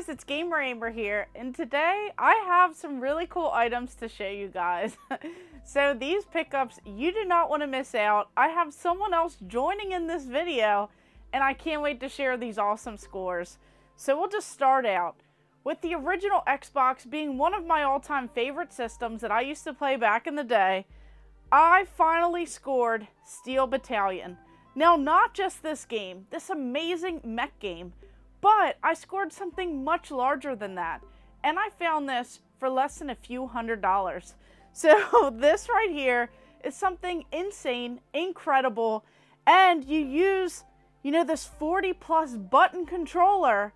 guys, it's Gamer Ahmer here, and today I have some really cool items to show you guys. so these pickups, you do not want to miss out. I have someone else joining in this video, and I can't wait to share these awesome scores. So we'll just start out. With the original Xbox being one of my all-time favorite systems that I used to play back in the day, I finally scored Steel Battalion. Now, not just this game, this amazing mech game, but I scored something much larger than that. And I found this for less than a few hundred dollars. So this right here is something insane, incredible, and you use, you know, this 40 plus button controller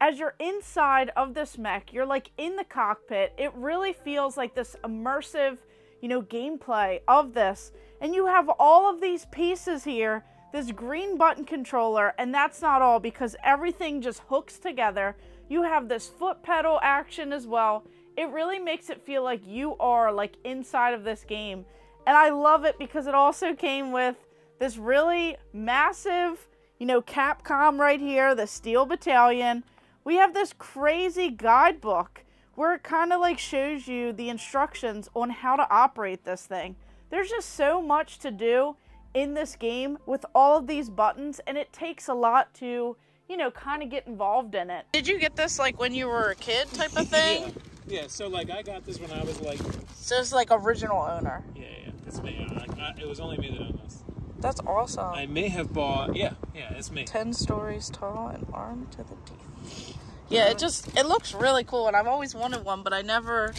as you're inside of this mech. You're like in the cockpit. It really feels like this immersive, you know, gameplay of this. And you have all of these pieces here this green button controller, and that's not all because everything just hooks together. You have this foot pedal action as well. It really makes it feel like you are like inside of this game. And I love it because it also came with this really massive, you know, Capcom right here, the Steel Battalion. We have this crazy guidebook where it kind of like shows you the instructions on how to operate this thing. There's just so much to do in this game with all of these buttons and it takes a lot to, you know, kind of get involved in it. Did you get this like when you were a kid type of thing? yeah. yeah, so like I got this when I was like... So it's like original owner. Yeah, yeah, it's me. I, I, it was only me that owned this. That's awesome. I may have bought, yeah, yeah, it's me. 10 stories tall and armed to the teeth. Yeah, it just, it looks really cool and I've always wanted one, but I never,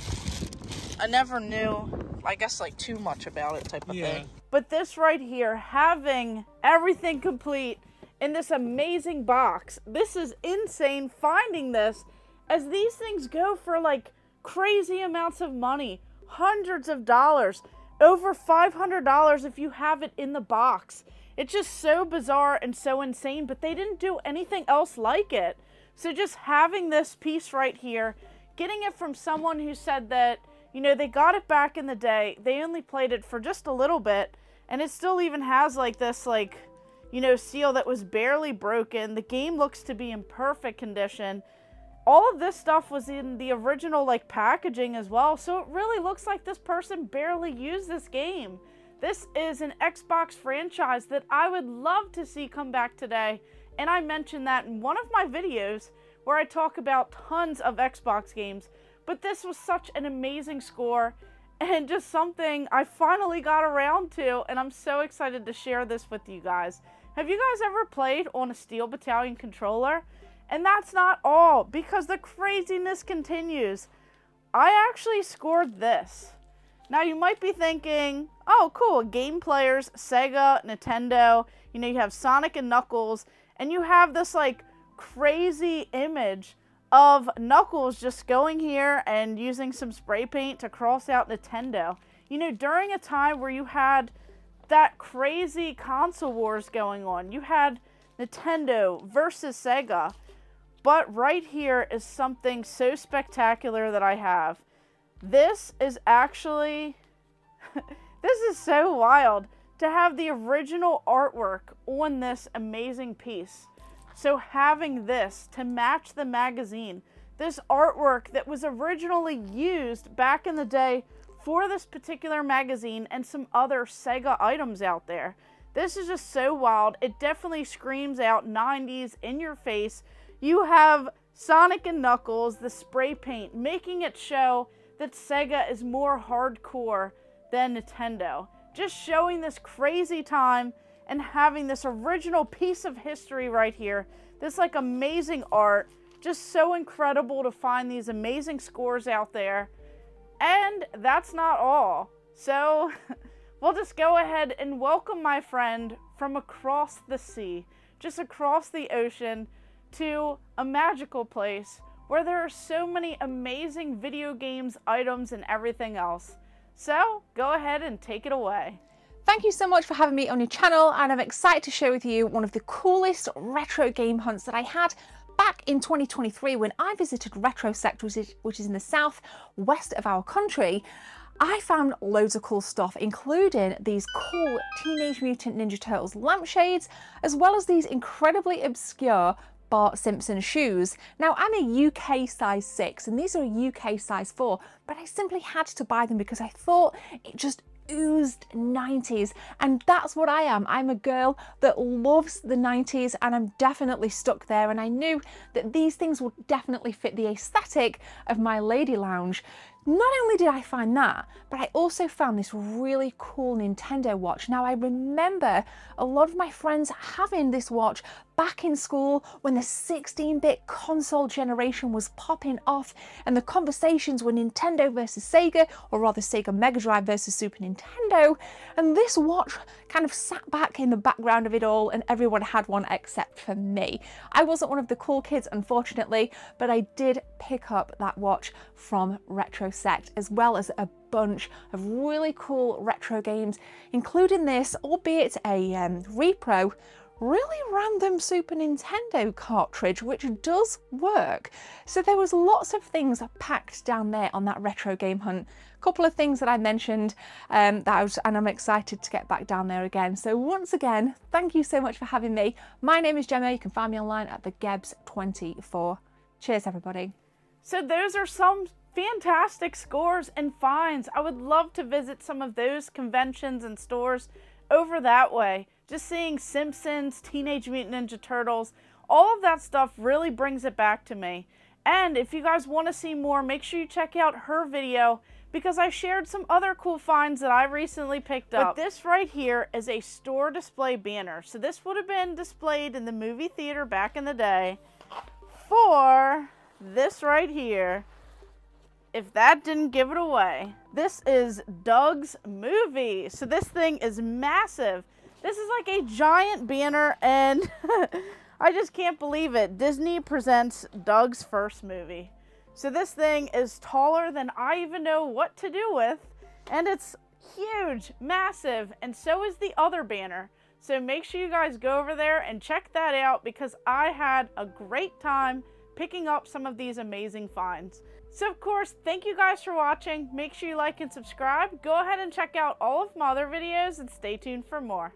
I never knew, I guess like too much about it type of yeah. thing. But this right here, having everything complete in this amazing box, this is insane finding this as these things go for like crazy amounts of money, hundreds of dollars, over $500 if you have it in the box. It's just so bizarre and so insane, but they didn't do anything else like it. So just having this piece right here, getting it from someone who said that, you know, they got it back in the day, they only played it for just a little bit, and it still even has like this like, you know, seal that was barely broken. The game looks to be in perfect condition. All of this stuff was in the original like packaging as well. So it really looks like this person barely used this game. This is an Xbox franchise that I would love to see come back today. And I mentioned that in one of my videos where I talk about tons of Xbox games. But this was such an amazing score and just something I finally got around to, and I'm so excited to share this with you guys. Have you guys ever played on a Steel Battalion controller? And that's not all, because the craziness continues. I actually scored this. Now you might be thinking, oh cool, game players, Sega, Nintendo, you know, you have Sonic and Knuckles, and you have this like crazy image of Knuckles just going here and using some spray paint to cross out Nintendo. You know, during a time where you had that crazy console wars going on, you had Nintendo versus Sega. But right here is something so spectacular that I have. This is actually, this is so wild to have the original artwork on this amazing piece. So having this to match the magazine, this artwork that was originally used back in the day for this particular magazine and some other Sega items out there. This is just so wild. It definitely screams out 90s in your face. You have Sonic and Knuckles, the spray paint, making it show that Sega is more hardcore than Nintendo. Just showing this crazy time and having this original piece of history right here. This like amazing art. Just so incredible to find these amazing scores out there. And that's not all. So we'll just go ahead and welcome my friend from across the sea, just across the ocean, to a magical place where there are so many amazing video games, items, and everything else. So go ahead and take it away. Thank you so much for having me on your channel and I'm excited to share with you one of the coolest retro game hunts that I had back in 2023 when I visited Retro Sector, which is in the south west of our country. I found loads of cool stuff, including these cool Teenage Mutant Ninja Turtles lampshades, as well as these incredibly obscure Bart Simpson shoes. Now I'm a UK size 6 and these are a UK size 4 but I simply had to buy them because I thought it just oozed 90s and that's what I am. I'm a girl that loves the 90s and I'm definitely stuck there and I knew that these things would definitely fit the aesthetic of my lady lounge. Not only did I find that, but I also found this really cool Nintendo watch. Now I remember a lot of my friends having this watch back in school when the 16-bit console generation was popping off and the conversations were Nintendo versus Sega, or rather Sega Mega Drive versus Super Nintendo, and this watch kind of sat back in the background of it all and everyone had one except for me. I wasn't one of the cool kids, unfortunately, but I did pick up that watch from Retrosect, as well as a bunch of really cool retro games, including this, albeit a um, repro, really random Super Nintendo cartridge, which does work. So there was lots of things packed down there on that retro game hunt. A couple of things that I mentioned um, that I was, and I'm excited to get back down there again. So once again, thank you so much for having me. My name is Gemma. You can find me online at the Gebs24. Cheers, everybody. So those are some fantastic scores and finds. I would love to visit some of those conventions and stores over that way. Just seeing Simpsons, Teenage Mutant Ninja Turtles, all of that stuff really brings it back to me. And if you guys want to see more, make sure you check out her video because I shared some other cool finds that I recently picked up. But this right here is a store display banner. So this would have been displayed in the movie theater back in the day for this right here. If that didn't give it away. This is Doug's movie. So this thing is massive. This is like a giant banner, and I just can't believe it. Disney presents Doug's first movie. So this thing is taller than I even know what to do with, and it's huge, massive, and so is the other banner. So make sure you guys go over there and check that out because I had a great time picking up some of these amazing finds. So of course, thank you guys for watching. Make sure you like and subscribe. Go ahead and check out all of my other videos and stay tuned for more.